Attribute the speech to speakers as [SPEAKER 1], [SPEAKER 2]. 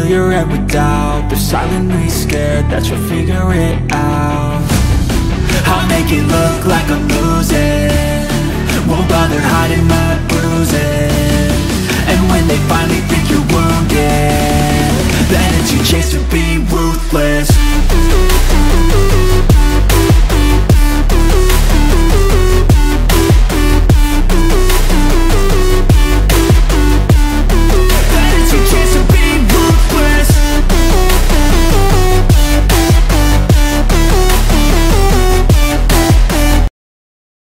[SPEAKER 1] failure and with doubt. They're silently scared that you'll figure it out. I'll make it look like I'm losing. Won't bother hiding my bruises. And when they finally think you're wounded then it's your chase to be ruthless.